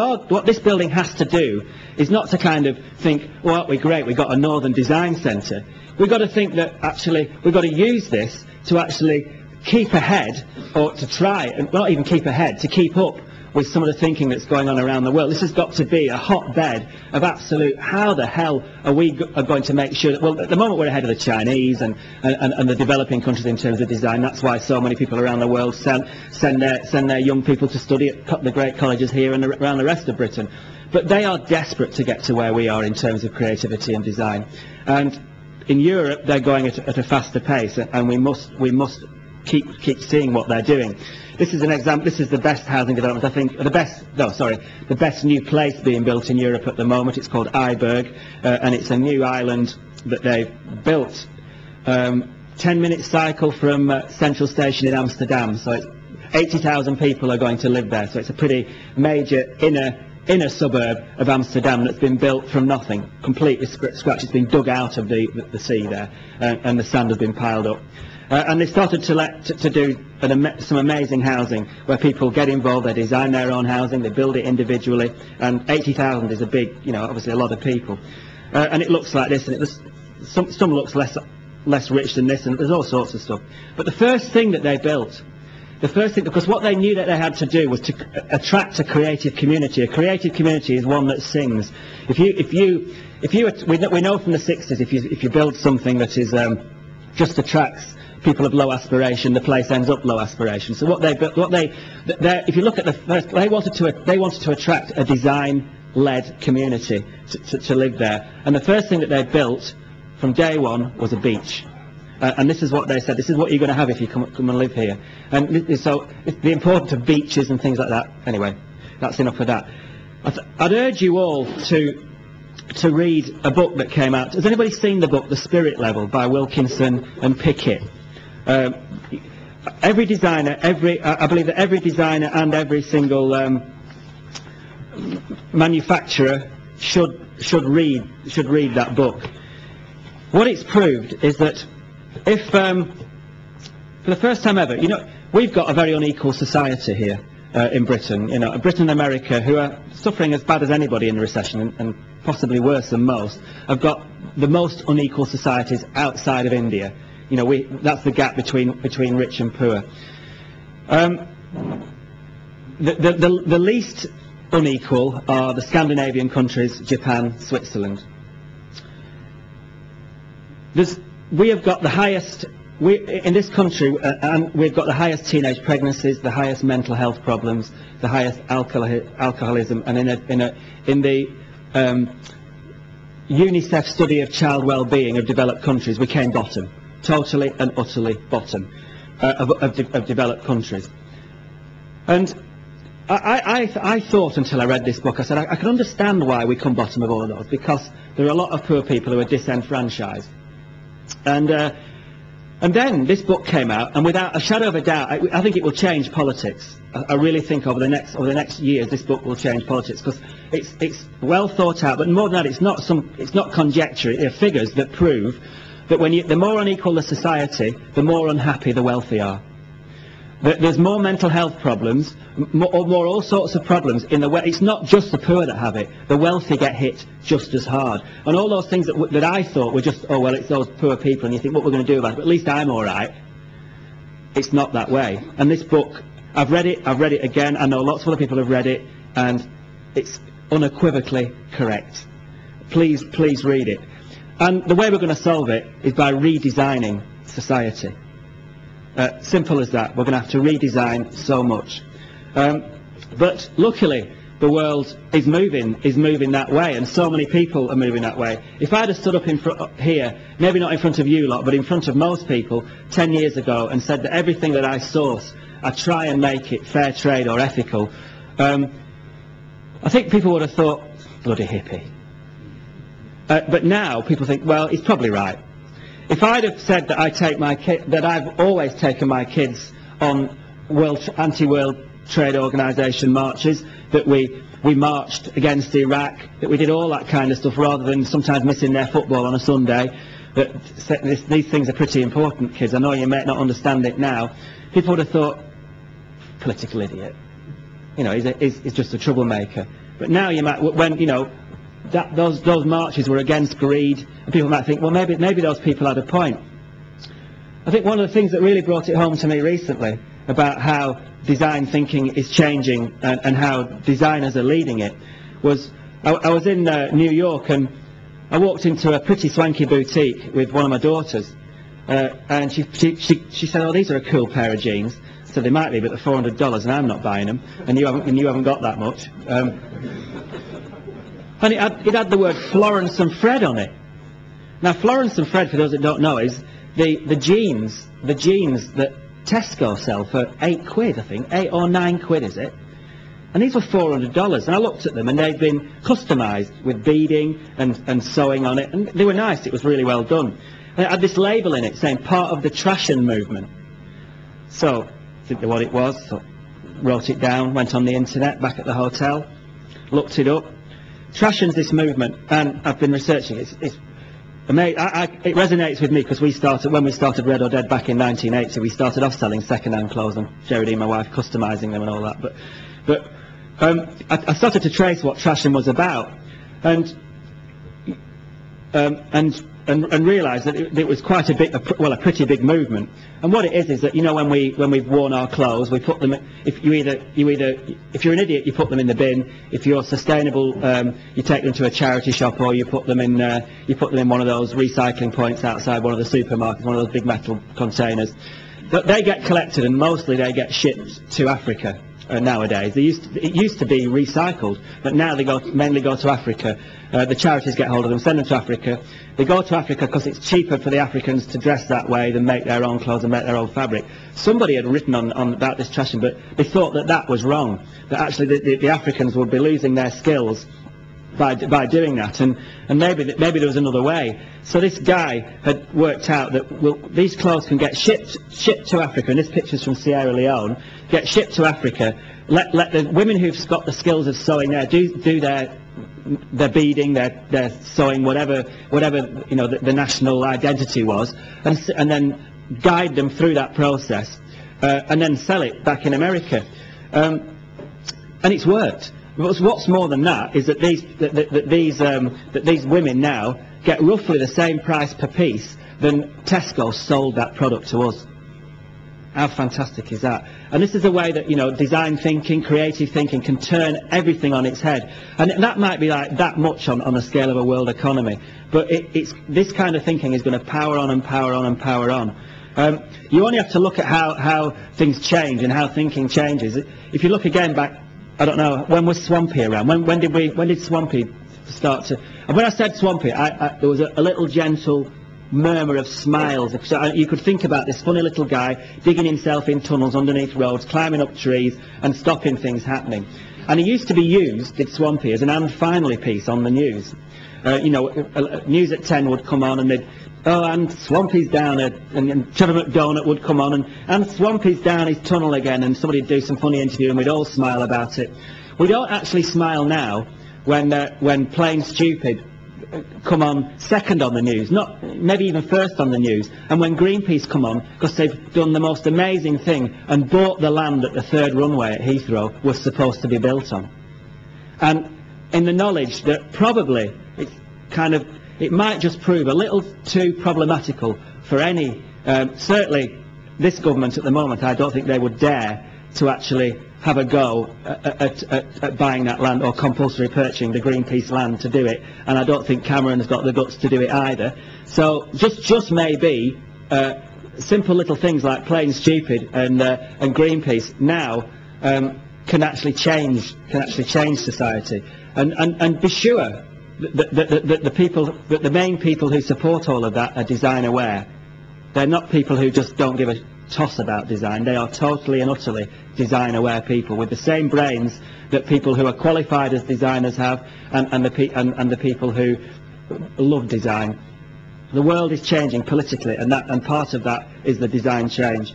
Oh, what this building has to do is not to kind of think, oh, well, we're great, we've got a Northern Design Centre. We've got to think that actually we've got to use this to actually keep ahead, or to try, and not even keep ahead, to keep up with some of the thinking that's going on around the world. This has got to be a hotbed of absolute, how the hell are we are going to make sure that, well, at the moment we're ahead of the Chinese and, and, and the developing countries in terms of design. That's why so many people around the world send, send, their, send their young people to study at the great colleges here and around the rest of Britain. But they are desperate to get to where we are in terms of creativity and design. And in Europe, they're going at, at a faster pace, and we must, we must keep, keep seeing what they're doing. This is an example, this is the best housing development, I think, the best, no, sorry, the best new place being built in Europe at the moment. It's called IJburg, uh, and it's a new island that they've built. Um, 10 minute cycle from uh, Central Station in Amsterdam, so it's 80,000 people are going to live there, so it's a pretty major inner inner suburb of Amsterdam that's been built from nothing, completely scr- scratch. It's been dug out of the, the, the sea there, uh, and the sand has been piled up. Uh, and they started to, let, to, to do an, some amazing housing where people get involved, they design their own housing, they build it individually, and 80,000 is a big, you know, obviously a lot of people. Uh, and it looks like this, and it was, some, some looks less, less rich than this, and there's all sorts of stuff. But the first thing that they built the first thing, because what they knew that they had to do was to attract a creative community. A creative community is one that sings. If you, if you, if you, we know, we know from the 60s, if you, if you build something that is, um, just attracts people of low aspiration, the place ends up low aspiration. So what they, what they, if you look at the first, they wanted to, they wanted to attract a design-led community to, to, to live there. And the first thing that they built from day one was a beach. Uh, and this is what they said, this is what you're going to have if you come, come and live here. And so the importance of beaches and things like that. Anyway, that's enough of that. I'd urge you all to to read a book that came out. Has anybody seen the book The Spirit Level by Wilkinson and Pickett? Um, every designer, every I I believe that every designer and every single um, manufacturer should should read should read that book. What it's proved is that if um, for the first time ever, you know, we've got a very unequal society here uh, in Britain. You know, Britain and America, who are suffering as bad as anybody in the recession, and, and possibly worse than most, have got the most unequal societies outside of India. You know, we, that's the gap between between rich and poor. Um, the, the, the, the least unequal are the Scandinavian countries, Japan, Switzerland. There's, we have got the highest, we, in this country, uh, and we've got the highest teenage pregnancies, the highest mental health problems, the highest alcohol, alcoholism, and in, a, in, a, in the um, UNICEF study of child well-being of developed countries, we came bottom, totally and utterly bottom uh, of, of, de- of developed countries. And I, I, I, thought until I read this book, I said, I, I can understand why we come bottom of all of those, because there are a lot of poor people who are disenfranchised. And, uh, and then this book came out, and without a shadow of a doubt, I, I think it will change politics. I, I really think over the next over the next years, this book will change politics because it's it's well thought out. But more than that, it's not some it's not conjecture. There are figures that prove that when you, the more unequal the society, the more unhappy the wealthy are. There's more mental health problems, more, or more all sorts of problems in the It's not just the poor that have it. The wealthy get hit just as hard. And all those things that, that I thought were just, oh, well, it's those poor people, and you think, what we're going to do about it? But at least I'm all right. It's not that way. And this book, I've read it, I've read it again. I know lots of other people have read it, and it's unequivocally correct. Please, please read it. And the way we're going to solve it is by redesigning society. Uh, simple as that. We're going to have to redesign so much. Um, but luckily, the world is moving, is moving that way, and so many people are moving that way. If I'd have stood up in front up here, maybe not in front of you lot, but in front of most people, 10 years ago, and said that everything that I source, I try and make it fair trade or ethical, um, I think people would have thought, bloody hippie. Uh, but now people think, well, he's probably right. If I'd have said that I take my that I've always taken my kids on world anti-world trade organisation marches, that we we marched against Iraq, that we did all that kind of stuff rather than sometimes missing their football on a Sunday. That this, these things are pretty important, kids. I know you may not understand it now. People would have thought, political idiot. You know, he's, a, he's, he's just a troublemaker. But now you might, when, you know, that, those, those marches were against greed, and people might think, well, maybe, maybe those people had a point. I think one of the things that really brought it home to me recently about how design thinking is changing and, and how designers are leading it was I, I was in uh, New York and I walked into a pretty swanky boutique with one of my daughters uh, and she, she, she, she said, oh, these are a cool pair of jeans. So they might be, but they're $400 and I'm not buying them and you haven't, and you haven't got that much. Um, and it had, it had the word Florence and Fred on it. Now, Florence and Fred, for those that don't know, is the, the jeans, the jeans that Tesco sell for eight quid, I think, eight or nine quid, is it? And these were $400, and I looked at them, and they'd been customised with beading and, and sewing on it, and they were nice, it was really well done. And it had this label in it saying, part of the Trashion movement. So, didn't know what it was, so wrote it down, went on the internet, back at the hotel, looked it up. Trashion's this movement, and I've been researching it. It's, it's I, I, it resonates with me because we started when we started Red or Dead back in 1980. We started off selling second-hand clothes, and Geraldine, my wife, customising them and all that. But, but um, I, I, started to trace what Trashion was about, and um, and and, and realised that it, it, was quite a bit, a, well, a pretty big movement. And what it is is that you know when we when we've worn our clothes, we put them. If you either you either if you're an idiot, you put them in the bin. If you're sustainable, um, you take them to a charity shop, or you put them in uh, you put them in one of those recycling points outside one of the supermarkets, one of those big metal containers. But they get collected, and mostly they get shipped to Africa uh, nowadays. Used to, it used to be recycled, but now they go, mainly go to Africa. Uh, the charities get hold of them, send them to Africa. They go to Africa because it's cheaper for the Africans to dress that way than make their own clothes and make their own fabric. Somebody had written on, on about this Trashion, but they thought that that was wrong, that actually the, the, the Africans would be losing their skills by, by doing that, and, and maybe, maybe there was another way. So this guy had worked out that well, these clothes can get shipped, shipped to Africa, and this picture's from Sierra Leone, get shipped to Africa, let, let the women who've got the skills of sewing there do, do their their beading, their, their sewing, whatever, whatever you know the, the national identity was, and, and then guide them through that process, uh, and then sell it back in America. Um, and it's worked. What's, what's more than that is that these, that, that, that these, um, that these women now get roughly the same price per piece than Tesco sold that product to us. How fantastic is that? And this is a way that, you know, design thinking, creative thinking can turn everything on its head. And that might be like that much on, on the scale of a world economy. But it, it's, this kind of thinking is going to power on and power on and power on. Um, you only have to look at how, how things change and how thinking changes. If you look again back I don't know, when was Swampy around? When, when did we, when did Swampy start to, and when I said Swampy, I, I, there was a, a, little gentle murmur of smiles. So you could think about this funny little guy digging himself in tunnels underneath roads, climbing up trees and stopping things happening. And he used to be used, did Swampy, as an and finally piece on the news. Uh, you know, uh, uh, news at 10 would come on and they'd oh, and Swampy's down, and, and Trevor McDonald would come on, and, and Swampy's down his tunnel again, and somebody'd do some funny interview, and we'd all smile about it. We don't actually smile now when, uh, when Plane Stupid uh, come on second on the news, not maybe even first on the news, and when Greenpeace come on, because they've done the most amazing thing and bought the land that the third runway at Heathrow was supposed to be built on. And in the knowledge that probably it's kind of it might just prove a little too problematical for any, um, certainly this government at the moment, I don't think they would dare to actually have a go at, at, at, buying that land or compulsory purchasing the Greenpeace land to do it. And I don't think Cameron's got the guts to do it either. So just, just maybe uh, simple little things like Plane Stupid and, uh, and Greenpeace now um, can actually change, can actually change society. And, and, and be sure the, the, the, people, the main people who support all of that are design aware. They're not people who just don't give a toss about design. They are totally and utterly design aware people with the same brains that people who are qualified as designers have and, and, the, and, and the people who love design. The world is changing politically and, that, and part of that is the design change.